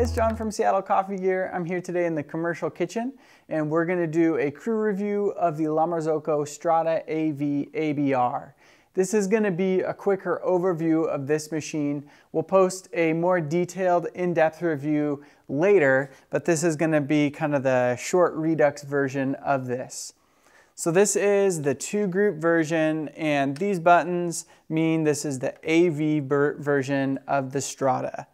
it's John from Seattle Coffee Gear. I'm here today in the commercial kitchen and we're gonna do a crew review of the La Marzocco Strada AV ABR. This is gonna be a quicker overview of this machine. We'll post a more detailed in-depth review later, but this is gonna be kind of the short redux version of this. So this is the two group version and these buttons mean this is the AV version of the Strada.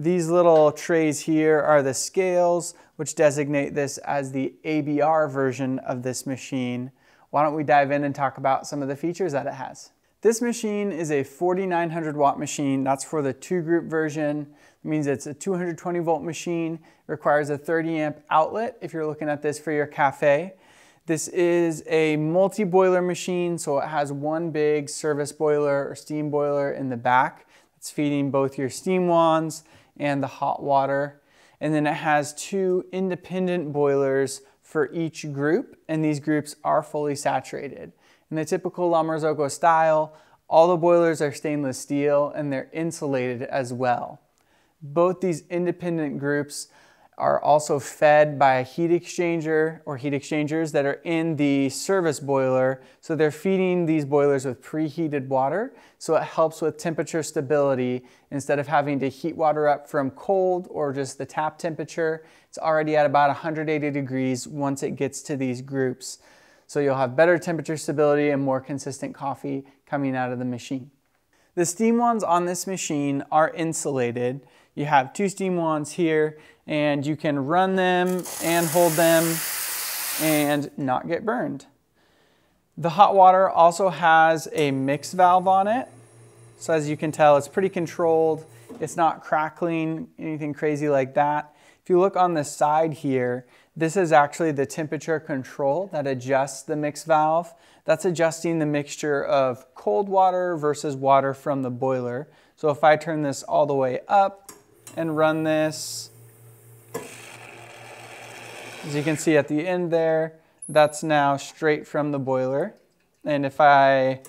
These little trays here are the scales which designate this as the ABR version of this machine. Why don't we dive in and talk about some of the features that it has. This machine is a 4900 watt machine. That's for the two group version. It means it's a 220 volt machine, it requires a 30 amp outlet if you're looking at this for your cafe. This is a multi-boiler machine, so it has one big service boiler or steam boiler in the back. It's feeding both your steam wands and the hot water. And then it has two independent boilers for each group, and these groups are fully saturated. In the typical La Marzocco style, all the boilers are stainless steel and they're insulated as well. Both these independent groups are also fed by a heat exchanger or heat exchangers that are in the service boiler. So they're feeding these boilers with preheated water. So it helps with temperature stability instead of having to heat water up from cold or just the tap temperature. It's already at about 180 degrees once it gets to these groups. So you'll have better temperature stability and more consistent coffee coming out of the machine. The steam wands on this machine are insulated. You have two steam wands here and you can run them and hold them and not get burned. The hot water also has a mix valve on it. So as you can tell, it's pretty controlled. It's not crackling, anything crazy like that. If you look on the side here, this is actually the temperature control that adjusts the mix valve. That's adjusting the mixture of cold water versus water from the boiler. So if I turn this all the way up and run this, as you can see at the end there, that's now straight from the boiler. And if I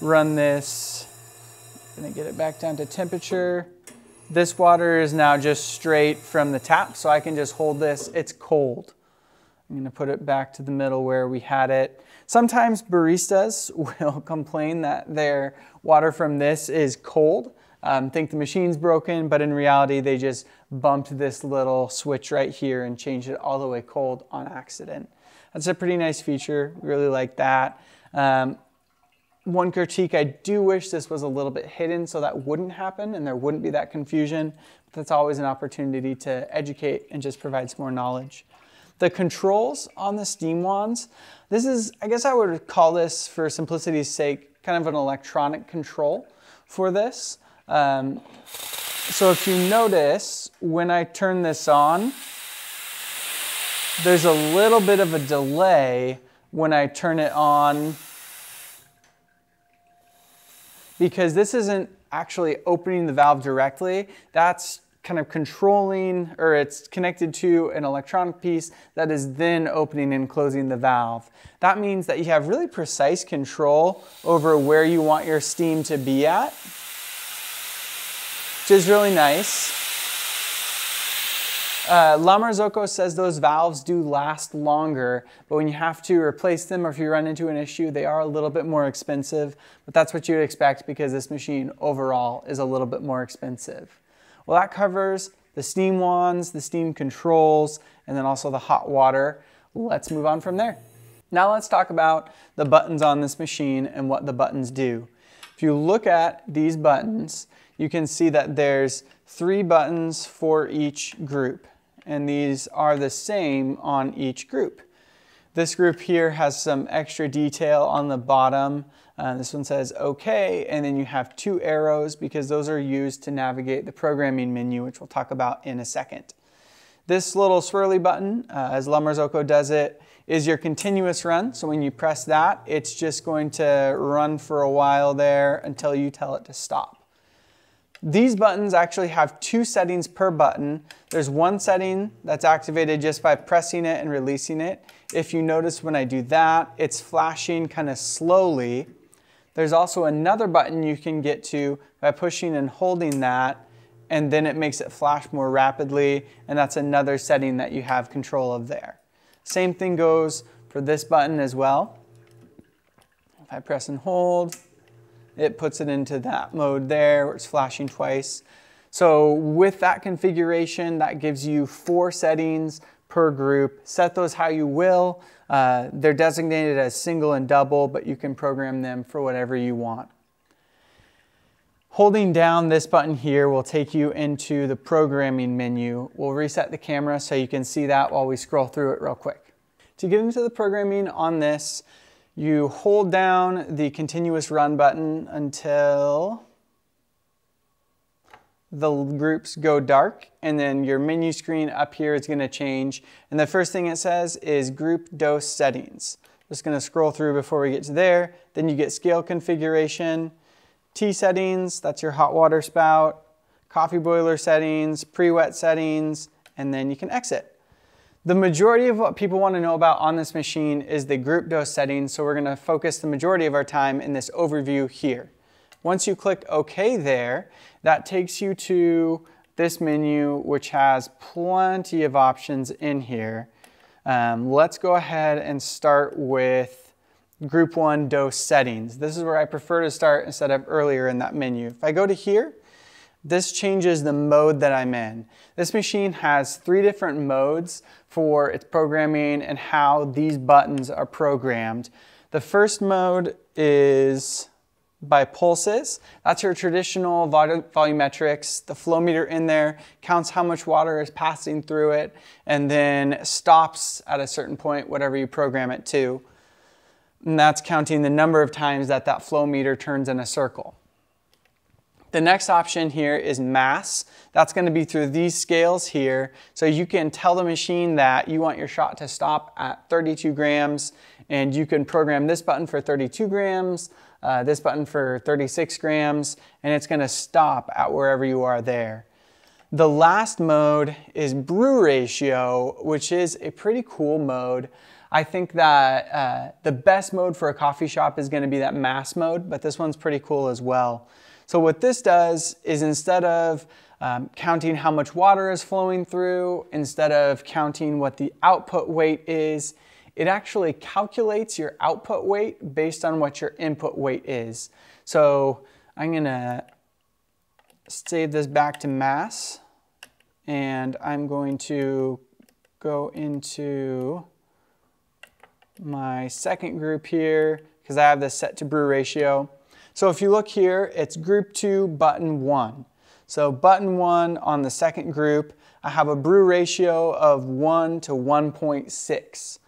run this, I'm gonna get it back down to temperature, this water is now just straight from the tap, so I can just hold this. It's cold. I'm gonna put it back to the middle where we had it. Sometimes baristas will complain that their water from this is cold, um, think the machine's broken, but in reality, they just bumped this little switch right here and changed it all the way cold on accident. That's a pretty nice feature. Really like that. Um, one critique, I do wish this was a little bit hidden so that wouldn't happen and there wouldn't be that confusion. But that's always an opportunity to educate and just provide some more knowledge. The controls on the steam wands, this is, I guess I would call this for simplicity's sake, kind of an electronic control for this. Um, so if you notice, when I turn this on, there's a little bit of a delay when I turn it on because this isn't actually opening the valve directly. That's kind of controlling or it's connected to an electronic piece that is then opening and closing the valve. That means that you have really precise control over where you want your steam to be at, which is really nice. Uh, says those valves do last longer, but when you have to replace them or if you run into an issue, they are a little bit more expensive. But that's what you'd expect because this machine overall is a little bit more expensive. Well, that covers the steam wands, the steam controls, and then also the hot water. Let's move on from there. Now let's talk about the buttons on this machine and what the buttons do. If you look at these buttons, you can see that there's three buttons for each group and these are the same on each group. This group here has some extra detail on the bottom. Uh, this one says OK, and then you have two arrows because those are used to navigate the programming menu, which we'll talk about in a second. This little swirly button, uh, as La does it, is your continuous run. So when you press that, it's just going to run for a while there until you tell it to stop. These buttons actually have two settings per button. There's one setting that's activated just by pressing it and releasing it. If you notice when I do that, it's flashing kind of slowly. There's also another button you can get to by pushing and holding that and then it makes it flash more rapidly, and that's another setting that you have control of there. Same thing goes for this button as well. If I press and hold, it puts it into that mode there where it's flashing twice. So with that configuration, that gives you four settings per group. Set those how you will. Uh, they're designated as single and double, but you can program them for whatever you want. Holding down this button here will take you into the programming menu. We'll reset the camera so you can see that while we scroll through it real quick. To get into the programming on this, you hold down the continuous run button until the groups go dark and then your menu screen up here is going to change and the first thing it says is group dose settings. Just going to scroll through before we get to there. Then you get scale configuration, T settings, that's your hot water spout, coffee boiler settings, pre-wet settings, and then you can exit. The majority of what people want to know about on this machine is the group dose settings, so we're going to focus the majority of our time in this overview here. Once you click OK there, that takes you to this menu, which has plenty of options in here. Um, let's go ahead and start with group one dose settings. This is where I prefer to start instead of earlier in that menu. If I go to here, this changes the mode that I'm in. This machine has three different modes for its programming and how these buttons are programmed. The first mode is by pulses. That's your traditional volumetrics. The flow meter in there counts how much water is passing through it and then stops at a certain point, whatever you program it to. And that's counting the number of times that that flow meter turns in a circle. The next option here is mass. That's going to be through these scales here. So you can tell the machine that you want your shot to stop at 32 grams and you can program this button for 32 grams, uh, this button for 36 grams, and it's gonna stop at wherever you are there. The last mode is brew ratio, which is a pretty cool mode. I think that uh, the best mode for a coffee shop is gonna be that mass mode, but this one's pretty cool as well. So what this does is instead of um, counting how much water is flowing through, instead of counting what the output weight is, it actually calculates your output weight based on what your input weight is. So I'm gonna save this back to mass and I'm going to go into my second group here because I have this set to brew ratio. So if you look here, it's group two, button one. So button one on the second group, I have a brew ratio of one to 1.6.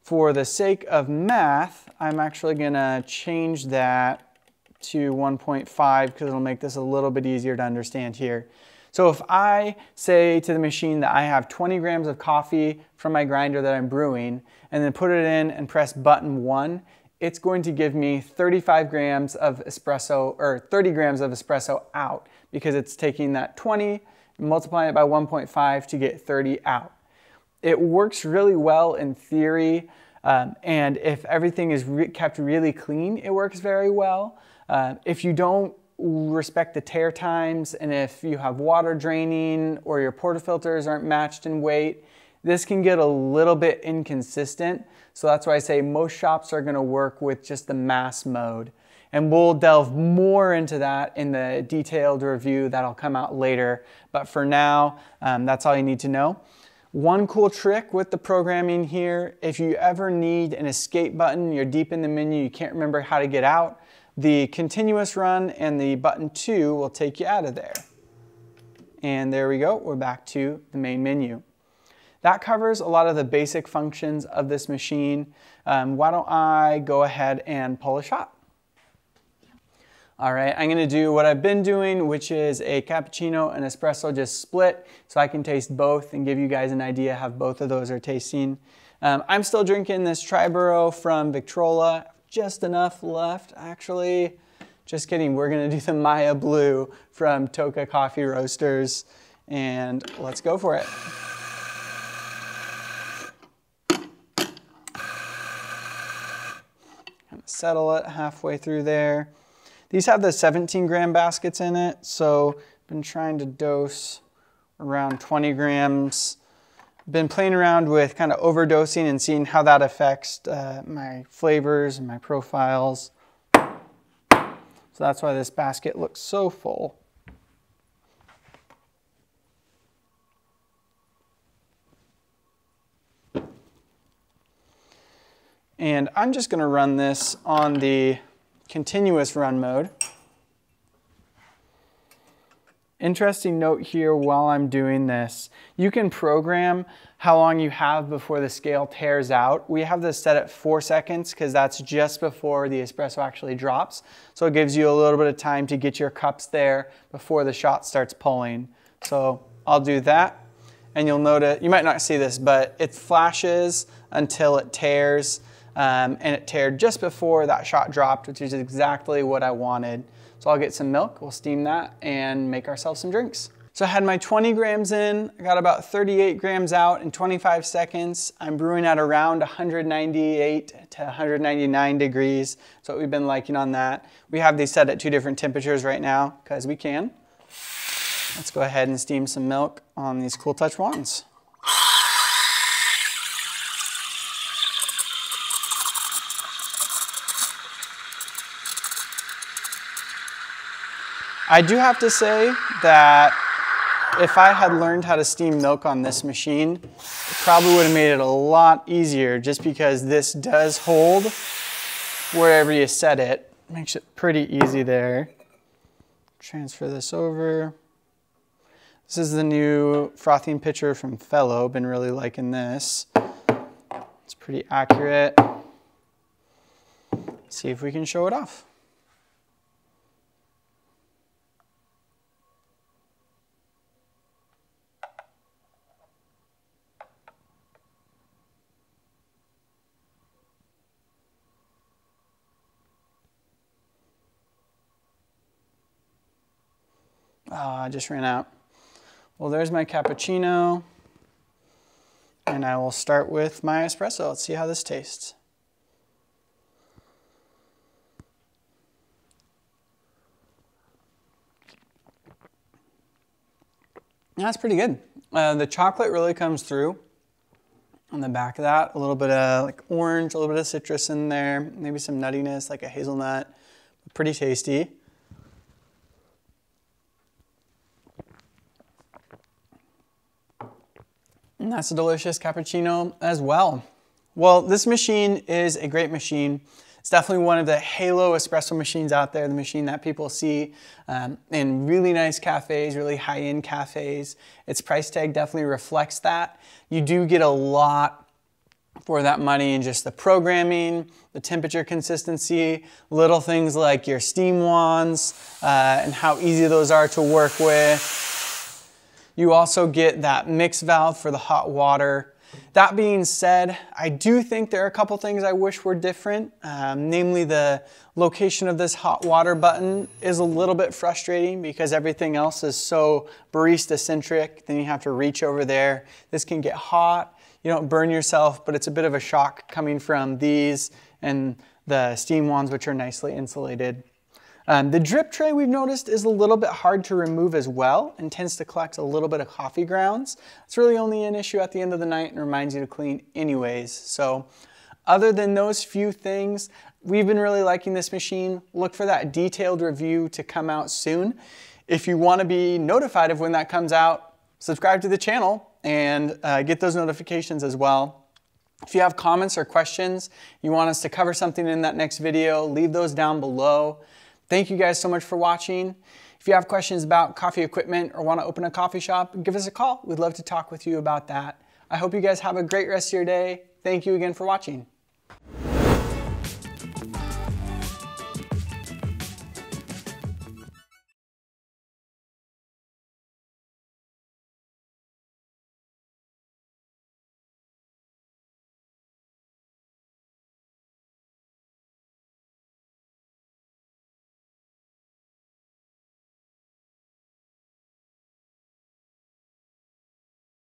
For the sake of math, I'm actually gonna change that to 1.5 because it'll make this a little bit easier to understand here. So if I say to the machine that I have 20 grams of coffee from my grinder that I'm brewing and then put it in and press button one, it's going to give me 35 grams of espresso or 30 grams of espresso out because it's taking that 20, multiplying it by 1.5 to get 30 out. It works really well in theory, um, and if everything is re kept really clean, it works very well. Uh, if you don't respect the tare times and if you have water draining or your portafilters aren't matched in weight, this can get a little bit inconsistent. So that's why I say most shops are gonna work with just the mass mode. And we'll delve more into that in the detailed review that'll come out later. But for now, um, that's all you need to know. One cool trick with the programming here, if you ever need an escape button, you're deep in the menu, you can't remember how to get out, the continuous run and the button 2 will take you out of there. And there we go, we're back to the main menu. That covers a lot of the basic functions of this machine. Um, why don't I go ahead and pull a shot. All right, I'm gonna do what I've been doing, which is a cappuccino and espresso just split so I can taste both and give you guys an idea how both of those are tasting. Um, I'm still drinking this Triborough from Victrola, just enough left actually. Just kidding, we're gonna do the Maya Blue from Toca Coffee Roasters and let's go for it. Settle it halfway through there. These have the 17 gram baskets in it, so I've Been trying to dose around 20 grams. Been playing around with kind of overdosing and seeing how that affects uh, my flavors and my profiles. So that's why this basket looks so full. And I'm just gonna run this on the continuous run mode. Interesting note here while I'm doing this, you can program how long you have before the scale tares out. We have this set at four seconds because that's just before the espresso actually drops. So it gives you a little bit of time to get your cups there before the shot starts pulling. So I'll do that and you'll notice, you might not see this, but it flashes until it tares um, and it tared just before that shot dropped, which is exactly what I wanted. So I'll get some milk, we'll steam that and make ourselves some drinks. So I had my 20 grams in, I got about 38 grams out in 25 seconds. I'm brewing at around 198 to 199 degrees. So we've been liking on that. We have these set at two different temperatures right now because we can. Let's go ahead and steam some milk on these Cool Touch wands. I do have to say that if I had learned how to steam milk on this machine, it probably would have made it a lot easier just because this does hold wherever you set it. Makes it pretty easy there. Transfer this over. This is the new frothing pitcher from Fellow. Been really liking this. It's pretty accurate. see if we can show it off. Oh, I just ran out. Well, there's my cappuccino. And I will start with my espresso. Let's see how this tastes. That's pretty good. Uh, the chocolate really comes through on the back of that. A little bit of like orange, a little bit of citrus in there, maybe some nuttiness like a hazelnut. Pretty tasty. That's a delicious cappuccino as well. Well, this machine is a great machine. It's definitely one of the halo espresso machines out there, the machine that people see um, in really nice cafes, really high-end cafes. Its price tag definitely reflects that. You do get a lot for that money in just the programming, the temperature consistency, little things like your steam wands uh, and how easy those are to work with. You also get that mix valve for the hot water. That being said, I do think there are a couple things I wish were different. Um, namely, the location of this hot water button is a little bit frustrating because everything else is so barista centric. Then you have to reach over there. This can get hot. You don't burn yourself, but it's a bit of a shock coming from these and the steam wands, which are nicely insulated. Um, the drip tray we've noticed is a little bit hard to remove as well and tends to collect a little bit of coffee grounds. It's really only an issue at the end of the night and reminds you to clean anyways. So other than those few things, we've been really liking this machine. Look for that detailed review to come out soon. If you want to be notified of when that comes out, subscribe to the channel and uh, get those notifications as well. If you have comments or questions, you want us to cover something in that next video, leave those down below. Thank you guys so much for watching. If you have questions about coffee equipment or want to open a coffee shop, give us a call. We'd love to talk with you about that. I hope you guys have a great rest of your day. Thank you again for watching.